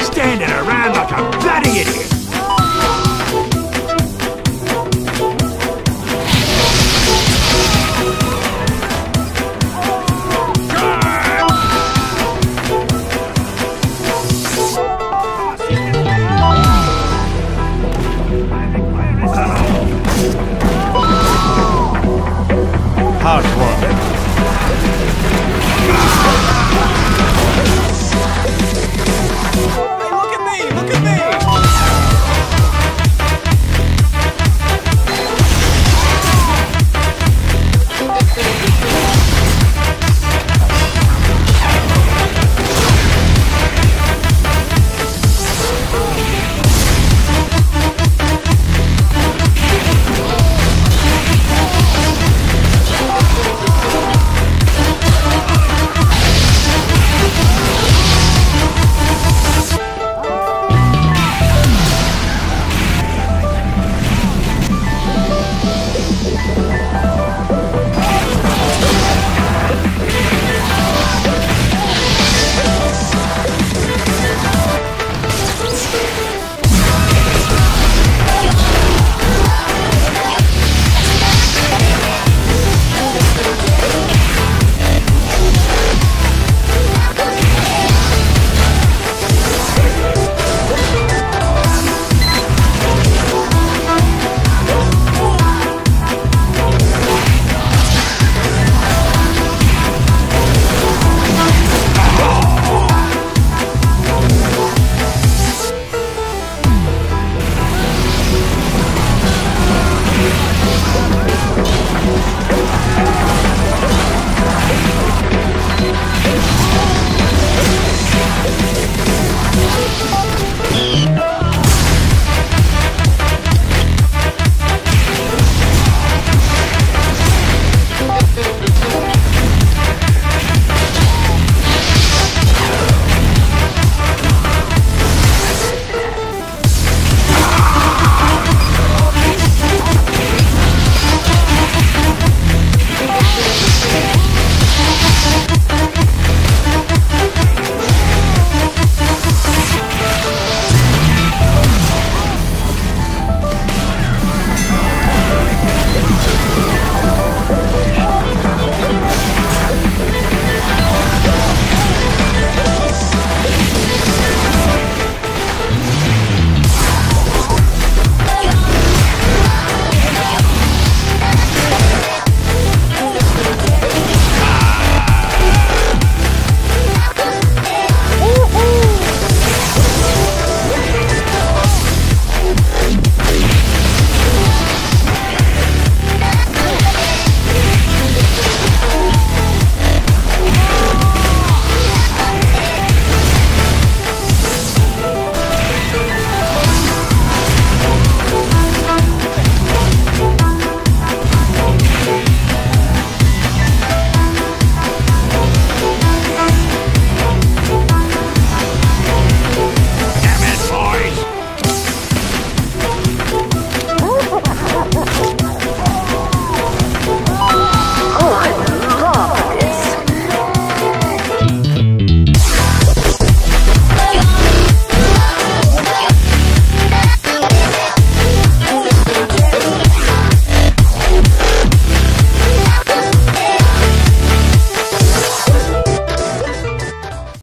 Standing around like a bloody idiot! Thank